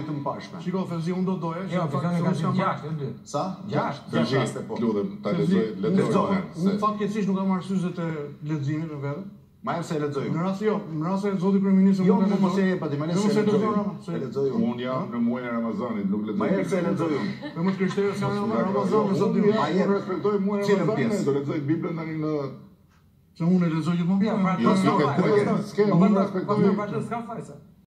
me të mbashme. Shiko, Fezi, unë do doja, që në faktë ka qenë gjasht, e ndy. Sa? Gjasht. Dhe gjasht e po. Lutëm, ta lezoj, letëzoj. Unë fatë kjecish nuk kam arsyzët e ledzimit në Ma e se lezoj. Në rrasë jo, në rrasë e zotë i kërë minisë. Jo, më e pati, ma e se lezoj. Se lezoj unë. Unë jam në muajnë e Ramazanit, nuk lezoj. Ma e se lezoj në e respektoj muajnë e Ramazanit, do lezoj Biblën në në Se unë e lezoj që po? Ja, pra të nërë, pra pra të nërë,